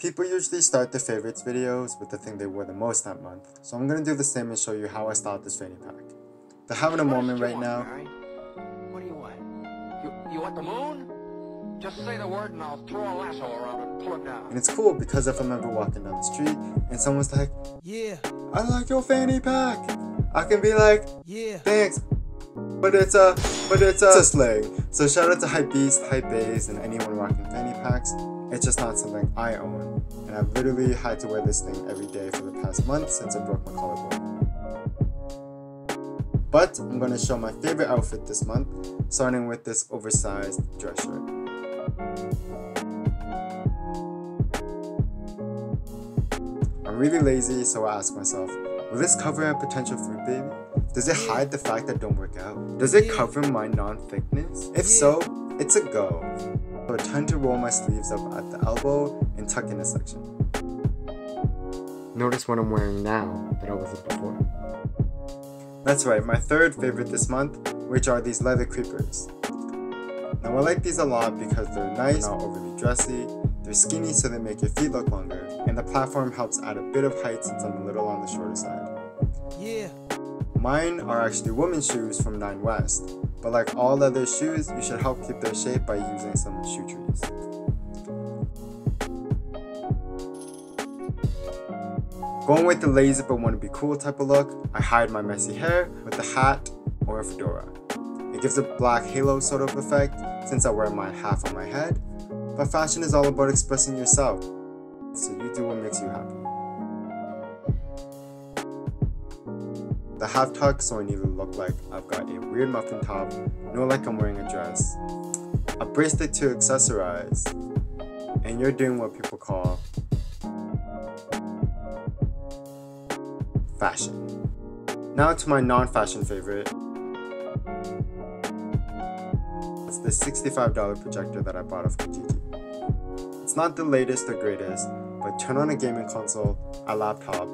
People usually start their favorites videos with the thing they wore the most that month, so I'm gonna do the same and show you how I styled this fanny pack. They're having a moment right now. What do you want? You, you want the moon? Just say the word and I'll throw a lasso around and pull it down. And it's cool because if I'm ever walking down the street and someone's like, Yeah, I like your fanny pack, I can be like, yeah. thanks. But it's a, but it's a, it's a slang. So shout out to Hypebeast, Hypebaes, and anyone rocking fanny packs. It's just not something I own, and I've literally had to wear this thing every day for the past month since I broke my collarbone. But I'm gonna show my favorite outfit this month, starting with this oversized dress shirt. I'm really lazy, so I ask myself, will this cover a potential fruit baby? Does it hide the fact that I don't work out? Does it cover my non-thickness? If so, it's a go. So I tend to roll my sleeves up at the elbow and tuck in a section. Notice what I'm wearing now that I wasn't before. That's right, my third favorite this month, which are these leather creepers. Now I like these a lot because they're nice, not overly dressy, they're skinny so they make your feet look longer, and the platform helps add a bit of height since I'm a little on the shorter side. Yeah. Mine are actually women's shoes from Nine West, but like all leather shoes, you should help keep their shape by using some shoe trees. Going with the lazy but want to be cool type of look, I hide my messy hair with a hat or a fedora. It gives a black halo sort of effect since I wear my half on my head, but fashion is all about expressing yourself, so you do what makes you happy. The half tuck so I neither look like I've got a weird muffin top nor like I'm wearing a dress. A bracelet to accessorize, and you're doing what people call fashion. Now to my non-fashion favorite. It's the $65 projector that I bought off Kijiji. It's not the latest or greatest, but turn on a gaming console, a laptop,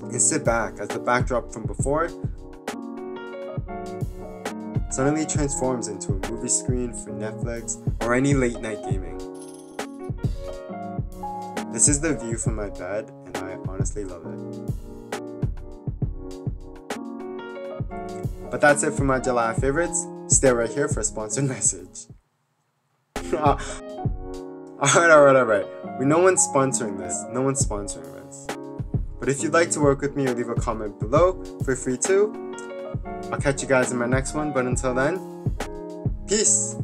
and sit back as the backdrop from before suddenly transforms into a movie screen for Netflix or any late night gaming. This is the view from my bed, and I honestly love it. But that's it for my July favorites. Stay right here for a sponsored message. alright, alright, alright. We no one's sponsoring this. No one's sponsoring this. But if you'd like to work with me or leave a comment below, feel free to. I'll catch you guys in my next one, but until then, peace!